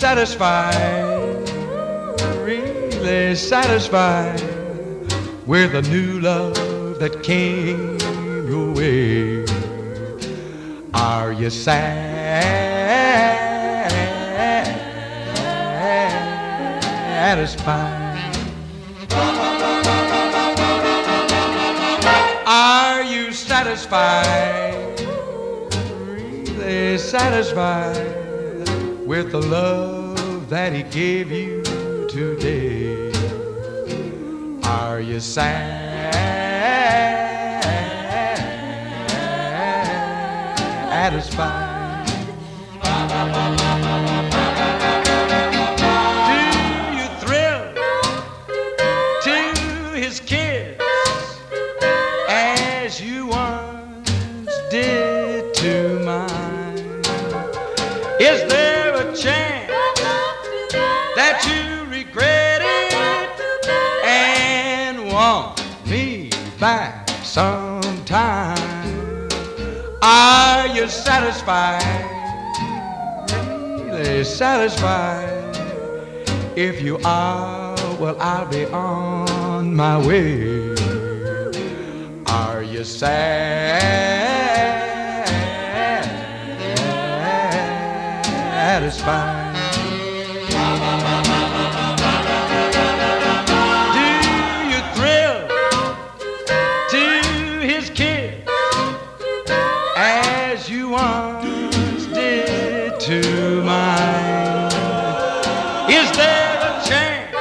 satisfied, really satisfied with a new love that came your way? Are you satisfied? Are you satisfied? Really satisfied with the love that he gave you today? Are you satisfied? Do you thrill to his kiss as you back sometime? Are you satisfied? Really satisfied? If you are, well, I'll be on my way. Are you satisfied? You once did to mine? Is there a chance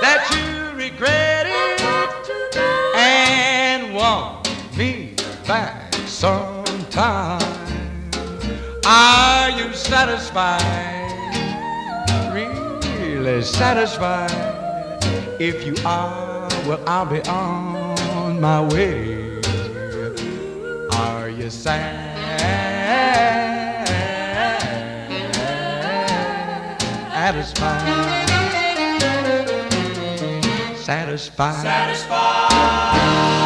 that you regret it and want me back sometime? Are you satisfied? Really satisfied? If you are, well, I'll be on my way. You satisfied? Satisfied. Satisfied.